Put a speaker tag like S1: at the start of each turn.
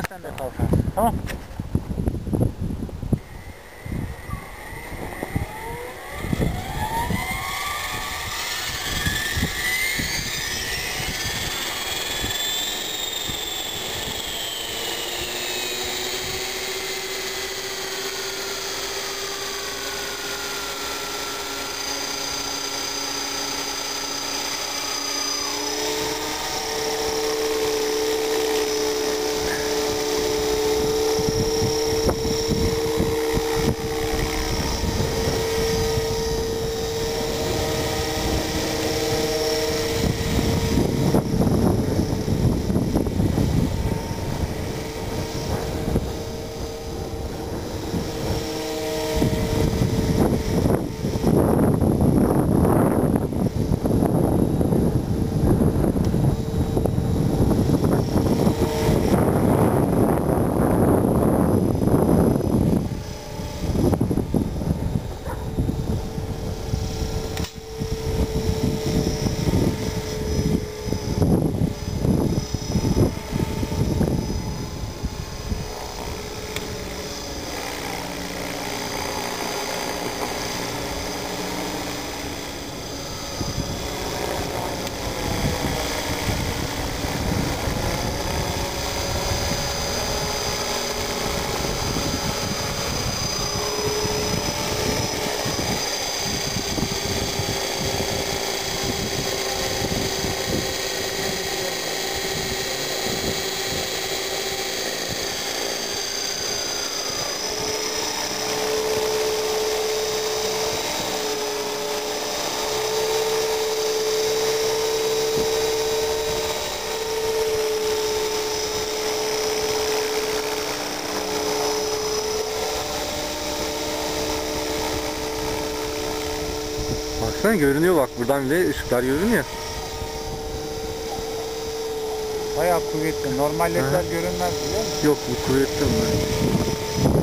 S1: 三百毫升，好。
S2: Baksana görünüyor bak buradan bile ışıklar görünüyor.
S1: Bayağı kuvvetli. Normal ledler görünmez biliyor musun?
S2: Yok bu kuvvetli bunlar.